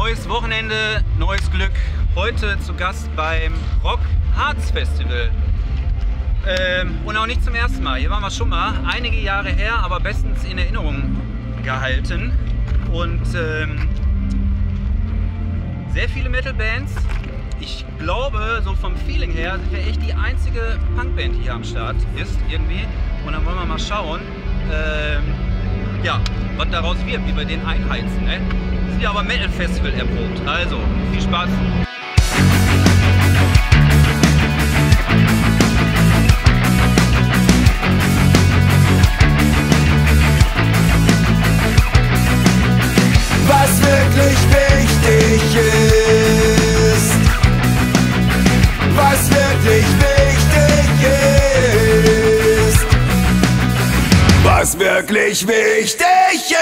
Neues Wochenende, neues Glück. Heute zu Gast beim Rock Harz Festival. Ähm, und auch nicht zum ersten Mal. Hier waren wir schon mal, einige Jahre her, aber bestens in Erinnerung gehalten. Und ähm, sehr viele Metal-Bands. Ich glaube, so vom Feeling her sind wir echt die einzige Punkband, die hier am Start ist, irgendwie. Und dann wollen wir mal schauen, ähm, ja, was daraus wird, wie wir den einheizen. Ne? Ja aber Metal-Festival erprobt. Also, viel Spaß. was wirklich wichtig ist. Was wirklich wichtig ist. Was wirklich wichtig ist.